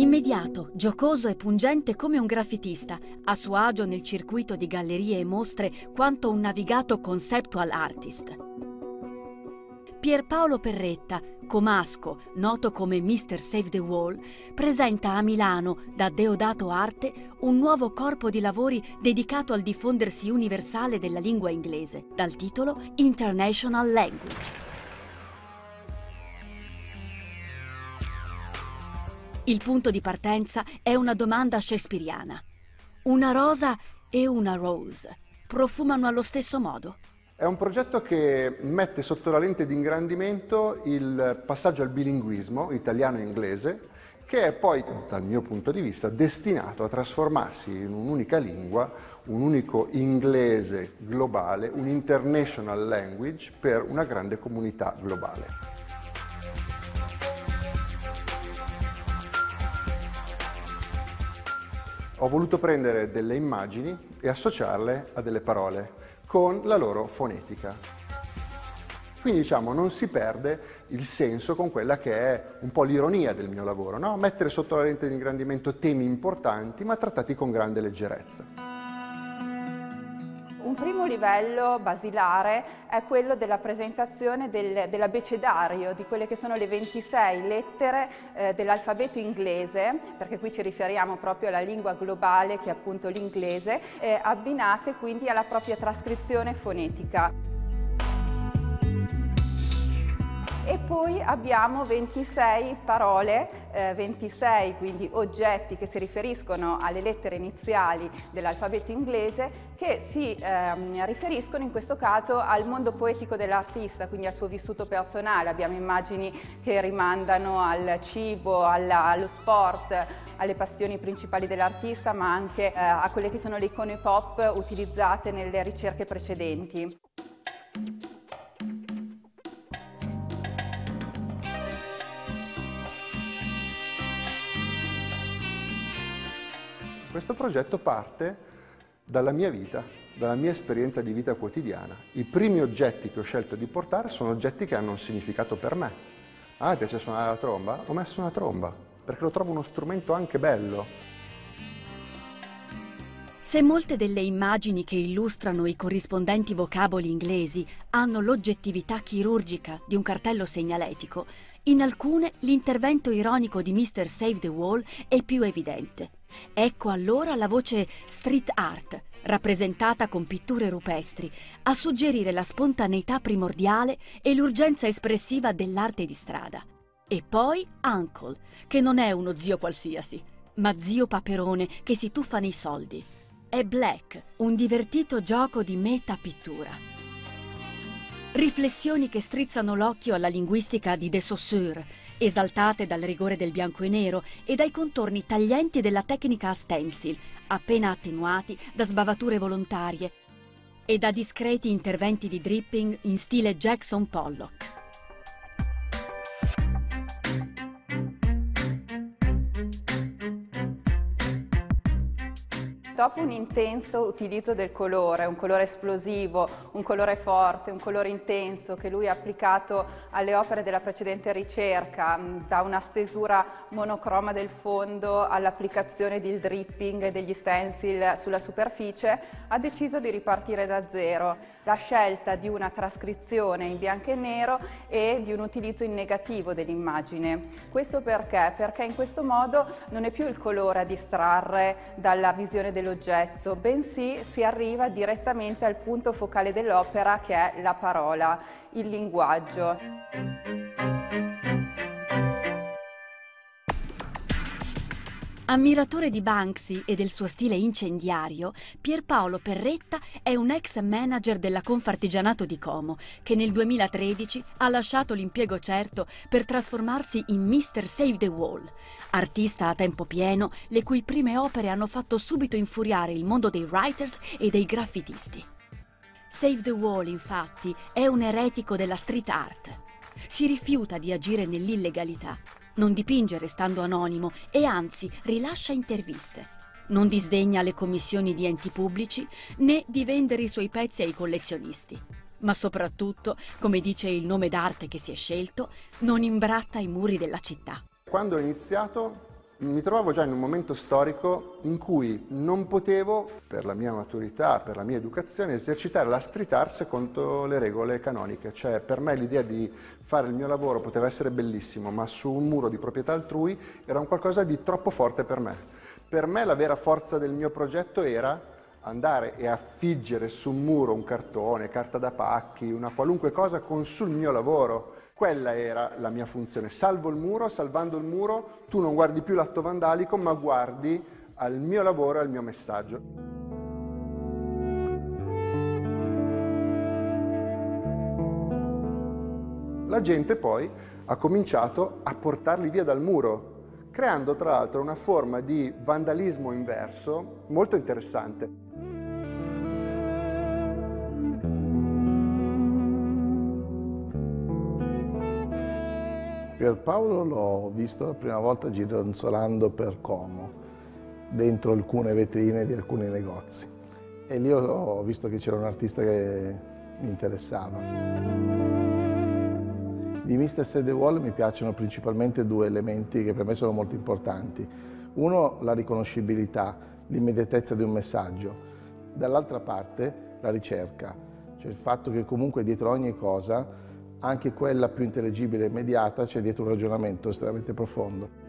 Immediato, giocoso e pungente come un graffitista, a suo agio nel circuito di gallerie e mostre quanto un navigato conceptual artist. Pierpaolo Perretta, comasco, noto come Mr. Save the Wall, presenta a Milano, da Deodato Arte, un nuovo corpo di lavori dedicato al diffondersi universale della lingua inglese, dal titolo International Language. Il punto di partenza è una domanda shakespeariana. Una rosa e una rose profumano allo stesso modo? È un progetto che mette sotto la lente di ingrandimento il passaggio al bilinguismo italiano-inglese, che è poi, dal mio punto di vista, destinato a trasformarsi in un'unica lingua, un unico inglese globale, un international language per una grande comunità globale. Ho voluto prendere delle immagini e associarle a delle parole con la loro fonetica. Quindi diciamo non si perde il senso con quella che è un po' l'ironia del mio lavoro, no? mettere sotto la lente di ingrandimento temi importanti ma trattati con grande leggerezza. Un primo livello basilare è quello della presentazione del, dell'abecedario, di quelle che sono le 26 lettere eh, dell'alfabeto inglese, perché qui ci riferiamo proprio alla lingua globale che è appunto l'inglese, eh, abbinate quindi alla propria trascrizione fonetica. E poi abbiamo 26 parole, eh, 26 quindi oggetti che si riferiscono alle lettere iniziali dell'alfabeto inglese che si ehm, riferiscono in questo caso al mondo poetico dell'artista, quindi al suo vissuto personale. Abbiamo immagini che rimandano al cibo, alla, allo sport, alle passioni principali dell'artista, ma anche eh, a quelle che sono le icone pop utilizzate nelle ricerche precedenti. Questo progetto parte dalla mia vita, dalla mia esperienza di vita quotidiana. I primi oggetti che ho scelto di portare sono oggetti che hanno un significato per me. Ah, mi piace suonare la tromba? Ho messo una tromba, perché lo trovo uno strumento anche bello. Se molte delle immagini che illustrano i corrispondenti vocaboli inglesi hanno l'oggettività chirurgica di un cartello segnaletico, in alcune l'intervento ironico di Mr. Save the Wall è più evidente. Ecco allora la voce street art, rappresentata con pitture rupestri, a suggerire la spontaneità primordiale e l'urgenza espressiva dell'arte di strada. E poi Uncle, che non è uno zio qualsiasi, ma zio Paperone che si tuffa nei soldi. È Black, un divertito gioco di meta-pittura. Riflessioni che strizzano l'occhio alla linguistica di De Saussure, esaltate dal rigore del bianco e nero e dai contorni taglienti della tecnica a stencil, appena attenuati da sbavature volontarie e da discreti interventi di dripping in stile Jackson Pollock. Dopo un intenso utilizzo del colore, un colore esplosivo, un colore forte, un colore intenso che lui ha applicato alle opere della precedente ricerca, mm, da una stesura monocroma del fondo all'applicazione del dripping e degli stencil sulla superficie, ha deciso di ripartire da zero. La scelta di una trascrizione in bianco e nero e di un utilizzo in negativo dell'immagine. Questo perché? Perché in questo modo non è più il colore a distrarre dalla visione dello dell'oggetto, bensì si arriva direttamente al punto focale dell'opera che è la parola, il linguaggio. Ammiratore di Banksy e del suo stile incendiario, Pierpaolo Perretta è un ex manager della Confartigianato di Como che nel 2013 ha lasciato l'impiego certo per trasformarsi in Mr. Save the Wall, artista a tempo pieno le cui prime opere hanno fatto subito infuriare il mondo dei writers e dei graffitisti. Save the Wall, infatti, è un eretico della street art. Si rifiuta di agire nell'illegalità non dipinge restando anonimo e anzi rilascia interviste. Non disdegna le commissioni di enti pubblici né di vendere i suoi pezzi ai collezionisti. Ma soprattutto, come dice il nome d'arte che si è scelto, non imbratta i muri della città. Quando ho iniziato mi trovavo già in un momento storico in cui non potevo, per la mia maturità, per la mia educazione, esercitare la street art secondo le regole canoniche. Cioè, per me l'idea di fare il mio lavoro poteva essere bellissimo, ma su un muro di proprietà altrui era un qualcosa di troppo forte per me. Per me la vera forza del mio progetto era andare e affiggere su un muro un cartone, carta da pacchi, una qualunque cosa con sul mio lavoro quella era la mia funzione. Salvo il muro, salvando il muro, tu non guardi più l'atto vandalico, ma guardi al mio lavoro e al mio messaggio. La gente poi ha cominciato a portarli via dal muro, creando tra l'altro una forma di vandalismo inverso molto interessante. Pierpaolo l'ho visto la prima volta gironzolando per Como, dentro alcune vetrine di alcuni negozi. E lì ho visto che c'era un artista che mi interessava. Di Mr. The Wall mi piacciono principalmente due elementi che per me sono molto importanti. Uno, la riconoscibilità, l'immediatezza di un messaggio. Dall'altra parte, la ricerca, cioè il fatto che comunque dietro ogni cosa anche quella più intelligibile e immediata c'è dietro un ragionamento estremamente profondo.